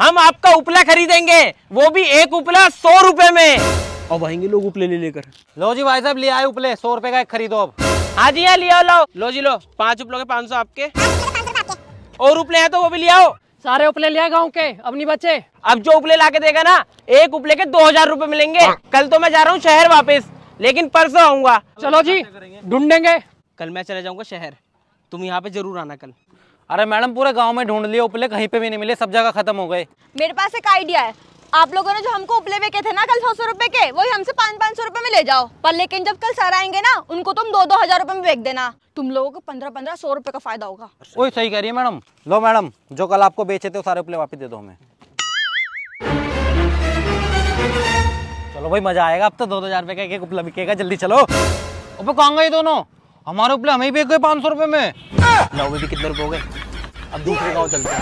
हम आपका उपला खरीदेंगे। वो भी एक उपला सौ रुपए में। अब आएँगे लोग उपले ले लेकर। लो जी भाई साहब ले आए उपले सौ रुपए का एक खरीदो अब। हाँ जी हाँ लिया लो लो जी लो पाँच उपलों के पाँच सौ आपके। और उपले हैं तो वो भी ले आओ। सारे उपले लिया गाँव के अब नहीं बचे। अब जो उपले ला के देगा ना एक उपले के दो हज़ार रूपए मिलेंगे। कल तो मैं जा रहा हूँ शहर वापस लेकिन परसों आऊँगा। चलो जी ढूंढेंगे। कल मैं चले जाऊँगा शहर। तुम यहाँ पे ज़रूर आना कल। अरे मैडम पूरे गाँव में ढूंढ लिए उपले कहीं पे भी नहीं मिले सब जगह खत्म हो गए। मेरे पास एक आइडिया है। आप लोगों ने जो हमको उपले बेचे थे ना कल सौ सौ रुपए के वही हमसे पाँच पाँच सौ रुपए में ले जाओ। पर लेकिन जब कल सर आएँगे ना उनको तुम दो दो हज़ार रुपए में बेच देना। तुम लोगों को पंद्रह पंद्रह सौ रुपए का फ़ायदा होगा। वही सही कह रही है मैडम। लो मैडम जो कल आपको बेचे थे वो सारे उपले वापस दे दो हमें। चलो भाई मज़ा आएगा। अब तो दो दो हज़ार रुपए का एक एक उपला बिकेगा। जल्दी चलो। अब कहाँ गए दोनों? हमारे उपले हमें भी बेच गए पाँच सौ रुपये में। लाओ भी कितने रुपये हो गए? अब दूसरे गाँव चलते हैं।